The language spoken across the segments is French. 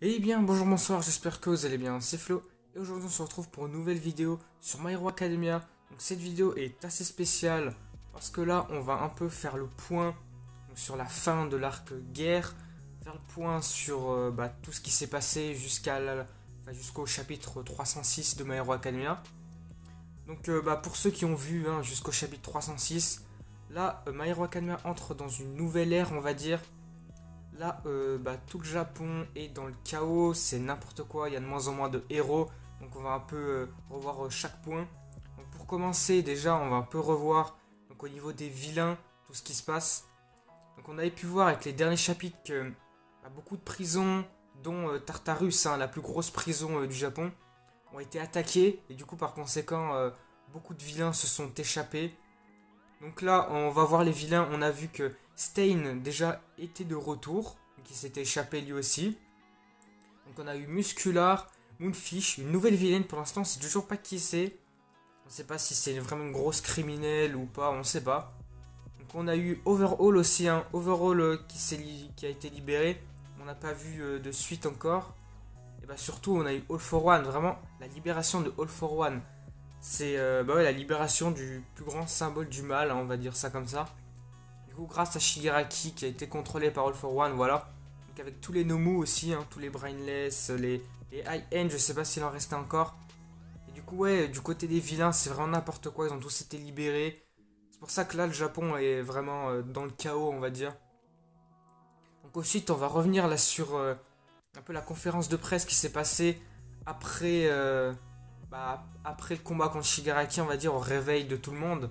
Eh bien, bonjour, bonsoir, j'espère que vous allez bien, c'est Flo, et aujourd'hui on se retrouve pour une nouvelle vidéo sur My Hero Academia. Donc cette vidéo est assez spéciale, parce que là, on va un peu faire le point sur la fin de l'arc guerre, faire le point sur euh, bah, tout ce qui s'est passé jusqu'à jusqu'au chapitre 306 de My Hero Academia. Donc euh, bah, pour ceux qui ont vu hein, jusqu'au chapitre 306, là, euh, My Hero Academia entre dans une nouvelle ère, on va dire, Là, euh, bah, tout le Japon est dans le chaos, c'est n'importe quoi, il y a de moins en moins de héros, donc on va un peu euh, revoir euh, chaque point. Pour commencer, déjà, on va un peu revoir au niveau des vilains tout ce qui se passe. Donc on avait pu voir avec les derniers chapitres que bah, beaucoup de prisons, dont Tartarus, hein, la plus grosse prison du Japon, ont été attaquées, et du coup par conséquent, beaucoup de vilains se sont échappés. Donc là, on va voir les vilains, on a vu que Stain déjà était de retour, qui s'était échappé lui aussi. Donc on a eu Muscular, Moonfish, une nouvelle vilaine pour l'instant, c'est toujours pas qui c'est. On sait pas si c'est vraiment une grosse criminelle ou pas, on sait pas. Donc on a eu Overhaul aussi, un Overhaul euh, qui, qui a été libéré. On n'a pas vu euh, de suite encore. Et bah surtout on a eu All for One, vraiment la libération de All for One. C'est euh, bah la libération du plus grand symbole du mal, hein, on va dire ça comme ça grâce à Shigaraki qui a été contrôlé par All for One, voilà. Donc avec tous les Nomu aussi, hein, tous les Brainless, les, les High End, je sais pas s'il en restait encore. Et du coup, ouais, du côté des vilains, c'est vraiment n'importe quoi, ils ont tous été libérés. C'est pour ça que là, le Japon est vraiment euh, dans le chaos, on va dire. Donc ensuite, on va revenir là sur euh, un peu la conférence de presse qui s'est passée après, euh, bah, après le combat contre Shigaraki, on va dire, au réveil de tout le monde.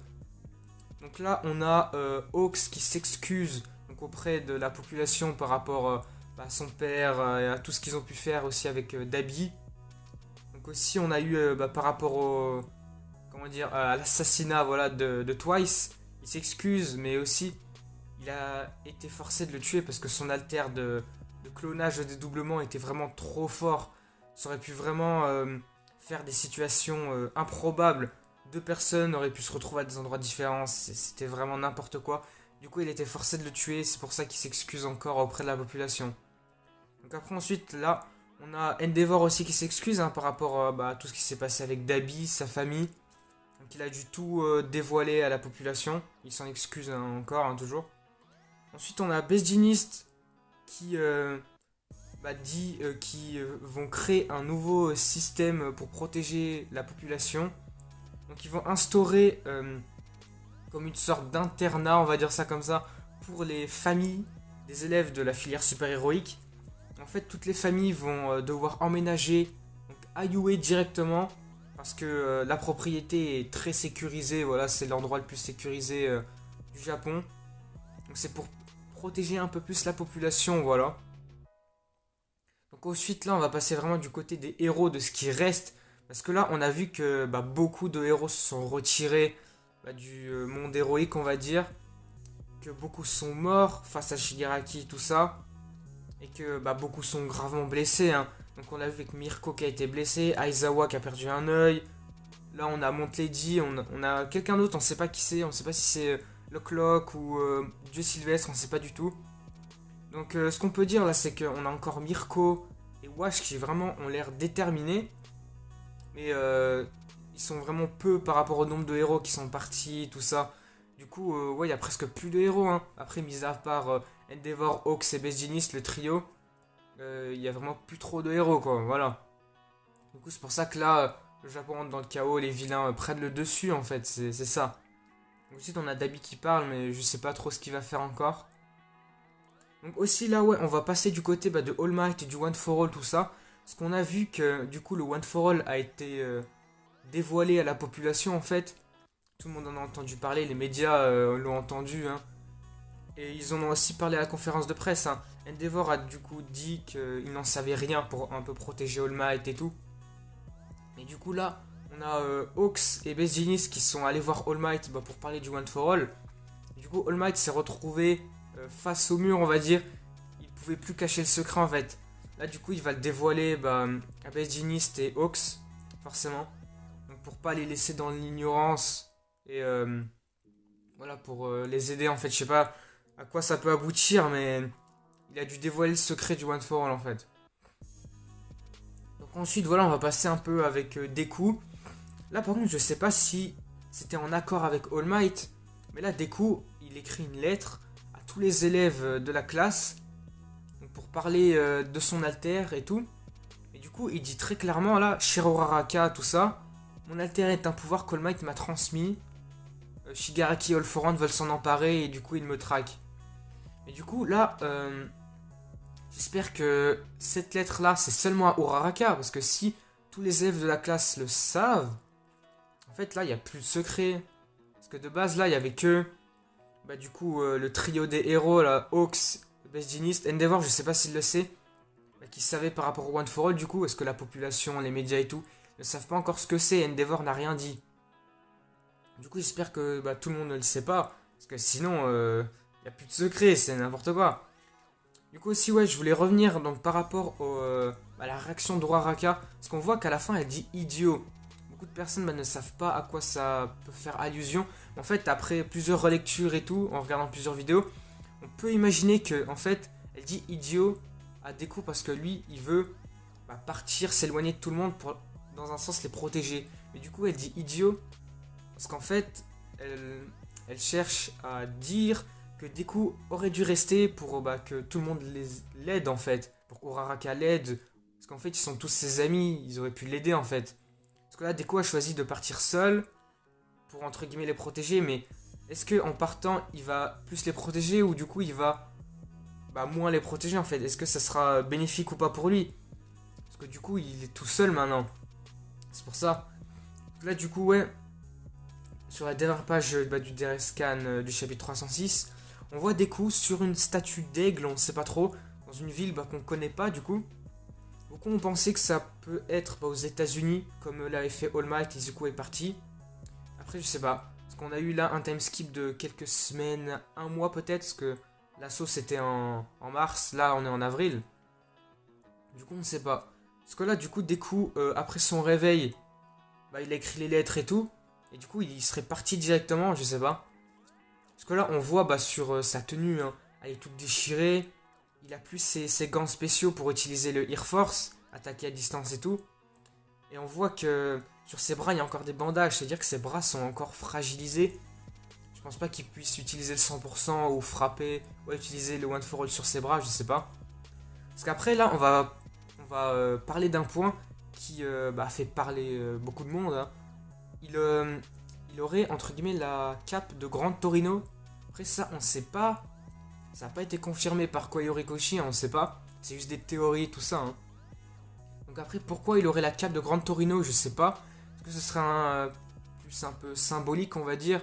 Donc là, on a euh, Hawks qui s'excuse auprès de la population par rapport euh, bah, à son père euh, et à tout ce qu'ils ont pu faire aussi avec Dabi. Donc aussi, on a eu bah, par rapport au comment dire à l'assassinat voilà de, Twice. Il s'excuse, mais aussi il a été forcé de le tuer parce que son alter de, de clonage de dédoublement était vraiment trop fort. Ça aurait pu vraiment faire des situations improbables deux personnes auraient pu se retrouver à des endroits différents, c'était vraiment n'importe quoi. Du coup, il était forcé de le tuer, c'est pour ça qu'il s'excuse encore auprès de la population. Donc après, ensuite, là, on a Endeavor aussi qui s'excuse hein, par rapport euh, bah, à tout ce qui s'est passé avec Dabi, sa famille. Donc il a dû tout euh, dévoiler à la population. Il s'en excuse hein, encore, hein, toujours. Ensuite, on a Besdinist qui euh, bah, dit qu'ils vont créer un nouveau système pour protéger la population. Donc ils vont instaurer euh, comme une sorte d'internat, on va dire ça comme ça, pour les familles des élèves de la filière super-héroïque. En fait, toutes les familles vont euh, devoir emménager à Yue directement parce que euh, la propriété est très sécurisée. Voilà, c'est l'endroit le plus sécurisé du Japon. Donc c'est pour protéger un peu plus la population, voilà. Donc ensuite là, on va passer vraiment du côté des héros de ce qui reste parce que là, on a vu que bah, beaucoup de héros se sont retirés bah, du euh, monde héroïque, on va dire. Que beaucoup sont morts face à Shigaraki, tout ça. Et que bah, beaucoup sont gravement blessés. Hein. Donc on a vu avec Mirko qui a été blessé, Aizawa qui a perdu un œil. Là, on a Montlady, on a, quelqu'un d'autre, on ne sait pas qui c'est. On ne sait pas si c'est euh, le Clock ou euh, Dieu Sylvestre, on ne sait pas du tout. Donc ce qu'on peut dire là, c'est qu'on a encore Mirko et Wash qui vraiment ont l'air déterminés. Mais euh, ils sont vraiment peu par rapport au nombre de héros qui sont partis, tout ça. Du coup, euh, ouais, il y a presque plus de héros. Hein. Après, mis à part euh, Endeavor, Hawks et Besdinis, le trio, il y a vraiment plus trop de héros, quoi. Voilà. Du coup, c'est pour ça que là, le Japon rentre dans le chaos, les vilains prennent le dessus, en fait. C'est ça. Ensuite, on a Dabi qui parle, mais je sais pas trop ce qu'il va faire encore. Donc aussi là, ouais, on va passer du côté bah, de All Might et du One for All, tout ça. Parce qu'on a vu que du coup le One for All a été euh, dévoilé à la population en fait. Tout le monde en a entendu parler, les médias euh, l'ont entendu. Hein. Et ils en ont aussi parlé à la conférence de presse. Hein. Endeavor a du coup dit qu'il n'en savait rien pour un peu protéger All Might et tout. Et du coup là, on a euh, Hawks et Besdinis qui sont allés voir All Might bah, pour parler du One for All. du coup, All Might s'est retrouvé face au mur, on va dire. Il pouvait plus cacher le secret en fait. Là, du coup, il va le dévoiler bah, à et Hawks, forcément. Donc, pour pas les laisser dans l'ignorance. Et euh, voilà, pour euh, les aider, en fait. Je sais pas à quoi ça peut aboutir, mais il a dû dévoiler le secret du One for All, en fait. Donc ensuite, voilà, on va passer un peu avec euh, Deku. Là, par contre, je sais pas si c'était en accord avec All Might. Mais là, Deku, il écrit une lettre à tous les élèves de la classe. Pour parler euh, de son alter et tout. Et du coup, il dit très clairement, là, Shiroraraka, tout ça. Mon alter est un pouvoir Might m'a transmis. Shigaraki et All For One veulent s'en emparer et du coup, il me traque. Et du coup, là, J'espère que cette lettre-là, c'est seulement à Uraraka, parce que si tous les élèves de la classe le savent, en fait, là, il n'y a plus de secret. Parce que de base, là, il n'y avait que, bah, du coup, euh, le trio des héros, là, Hawks, Endeavor, je sais pas s'il le sait, qui savait par rapport au One for All, du coup, est-ce que la population, les médias et tout, ne savent pas encore ce que c'est, Endeavor n'a rien dit. Du coup, j'espère que bah, tout le monde ne le sait pas, parce que sinon, euh, il n'y a plus de secret, c'est n'importe quoi. Du coup aussi, ouais, je voulais revenir donc par rapport euh, à la réaction de Raka, parce qu'on voit qu'à la fin, elle dit idiot. Beaucoup de personnes bah, ne savent pas à quoi ça peut faire allusion. En fait, après plusieurs relectures et tout, en regardant plusieurs vidéos, on peut imaginer que, en fait, elle dit idiot à Deku parce que lui, il veut bah, partir, s'éloigner de tout le monde pour, dans un sens, les protéger. Mais du coup, elle dit idiot parce qu'en fait, elle, cherche à dire que Deku aurait dû rester pour bah, que tout le monde l'aide en fait. Pour qu'Uraraka l'aide. Parce qu'en fait, ils sont tous ses amis, ils auraient pu l'aider en fait. Parce que là, Deku a choisi de partir seul pour entre guillemets les protéger, mais est-ce que en partant, il va plus les protéger ou du coup il va bah, moins les protéger en fait? Est-ce que ça sera bénéfique ou pas pour lui? Parce que du coup, il est tout seul maintenant. C'est pour ça. Là, du coup, ouais, sur la dernière page bah, du DRS scan euh, du chapitre 306, on voit des coups sur une statue d'aigle, on ne sait pas trop, dans une ville bah, qu'on connaît pas du coup. Beaucoup ont pensé que ça peut être bah, aux États-Unis, comme l'avait fait All Might et Zuko est parti. Après, je sais pas. Parce qu'on a eu là un time skip de quelques semaines, un mois peut-être, parce que l'assaut c'était en, mars, là on est en avril. Du coup, on ne sait pas. Parce que là, du coup, des coups, euh, après son réveil, bah, il a écrit les lettres et tout. Et du coup, il serait parti directement, je sais pas. Parce que là, on voit bah, sur euh, sa tenue, hein, elle est toute déchirée. Il a plus ses, gants spéciaux pour utiliser le Air Force, attaquer à distance et tout. Et on voit que sur ses bras, il y a encore des bandages, c'est-à-dire que ses bras sont encore fragilisés. Je pense pas qu'il puisse utiliser le 100% ou frapper, ou utiliser le One for All sur ses bras, je sais pas. Parce qu'après, là, on va, on va euh, parler d'un point qui euh, bah, fait parler beaucoup de monde. Hein. Il, il aurait entre guillemets la cape de Grand Torino. Après ça, on sait pas. Ça n'a pas été confirmé par Koyo Rikoshi, on sait pas. C'est juste des théories, tout ça. Hein. Donc après, pourquoi il aurait la cape de Grand Torino, je sais pas. Ce serait un, plus un peu symbolique, on va dire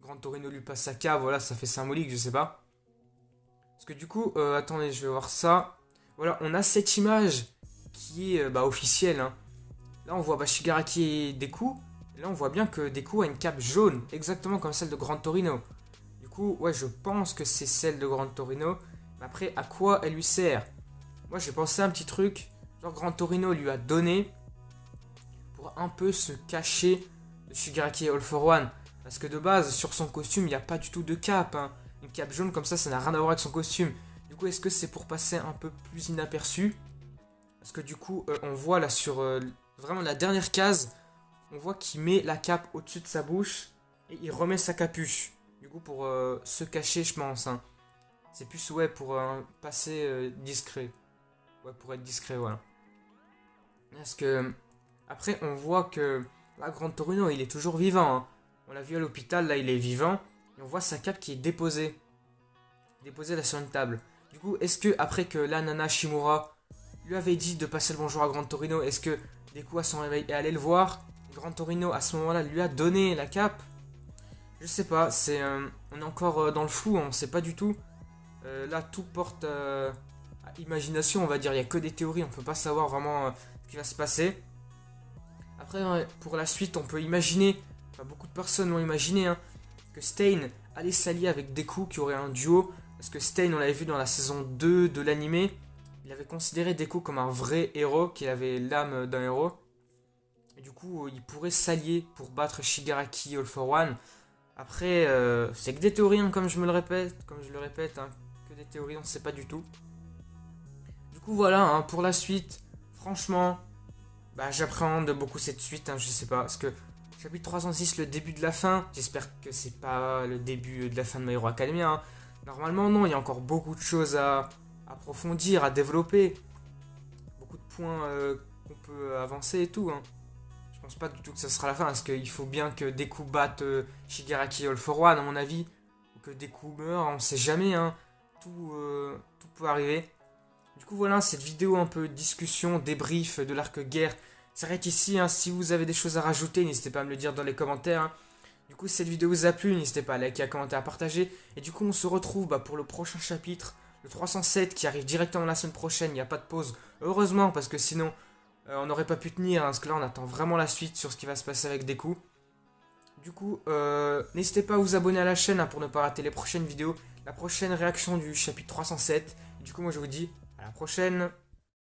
Grand Torino lui passe sa cape, voilà, ça fait symbolique, je sais pas. Parce que du coup, euh, attendez, je vais voir ça. Voilà, on a cette image qui est euh, bah, officielle. Hein. Là, on voit bah, Shigaraki et Deku là, on voit bien que Deku a une cape jaune, exactement comme celle de Grand Torino. Du coup, ouais, je pense que c'est celle de Grand Torino. Mais après, à quoi elle lui sert? Moi, j'ai pensé à un petit truc. Genre, Grand Torino lui a donné un peu se cacher de Shigaraki All for One. Parce que de base, sur son costume, il n'y a pas du tout de cape. Hein. Une cape jaune comme ça, ça n'a rien à voir avec son costume. Du coup, est-ce que c'est pour passer un peu plus inaperçu? Parce que du coup, euh, on voit là sur euh, vraiment la dernière case, on voit qu'il met la cape au-dessus de sa bouche et il remet sa capuche. Du coup, pour euh, se cacher, je pense. Hein. C'est plus, ouais, pour passer discret. Ouais, pour être discret, voilà. Parce que, après, on voit que la Grande Torino, il est toujours vivant. Hein. On l'a vu à l'hôpital, là, il est vivant. Et on voit sa cape qui est déposée. Déposée là sur une table. Du coup, est-ce que, après que la nana Shimura lui avait dit de passer le bonjour à Grande Torino, est-ce que, coups à son réveil, et allait le voir? Grand Torino à ce moment-là lui a donné la cape? Je sais pas, c'est euh, on est encore euh, dans le flou, on sait pas du tout. Euh, là, tout porte à imagination, on va dire. Il y a que des théories, on peut pas savoir vraiment ce qui va se passer. Après, pour la suite, on peut imaginer, beaucoup de personnes l'ont imaginé, hein, que Stain allait s'allier avec Deku, qui aurait un duo. Parce que Stain, on l'avait vu dans la saison 2 de l'animé, il avait considéré Deku comme un vrai héros, qu'il avait l'âme d'un héros. Et du coup, il pourrait s'allier pour battre Shigaraki All for One. Après, euh, c'est que des théories, hein, comme je me le répète, comme je le répète, hein, que des théories, on ne sait pas du tout. Du coup, voilà, hein, pour la suite, franchement, bah, j'appréhende beaucoup cette suite, hein, je sais pas, parce que chapitre 306, le début de la fin, j'espère que c'est pas le début de la fin de My Hero Academia. Hein. Normalement, non, il y a encore beaucoup de choses à approfondir, à développer, beaucoup de points euh, qu'on peut avancer et tout. Hein. Je pense pas du tout que ça sera la fin, parce qu'il faut bien que Deku batte euh, Shigaraki All for One, à mon avis, ou que Deku meurt, on sait jamais, tout, euh, tout peut arriver. Du coup, voilà, cette vidéo un peu discussion, débrief de l'arc guerre s'arrête ici. Hein. Si vous avez des choses à rajouter, n'hésitez pas à me le dire dans les commentaires. Hein. Du coup, si cette vidéo vous a plu, n'hésitez pas à liker, à commenter, à partager. Et du coup, on se retrouve bah, pour le prochain chapitre, le 307, qui arrive directement la semaine prochaine. Il n'y a pas de pause. Heureusement, parce que sinon, euh, on n'aurait pas pu tenir. Hein, parce que là, on attend vraiment la suite sur ce qui va se passer avec Deku. Du coup, euh, n'hésitez pas à vous abonner à la chaîne pour ne pas rater les prochaines vidéos. La prochaine réaction du chapitre 307. du coup, moi, je vous dis à la prochaine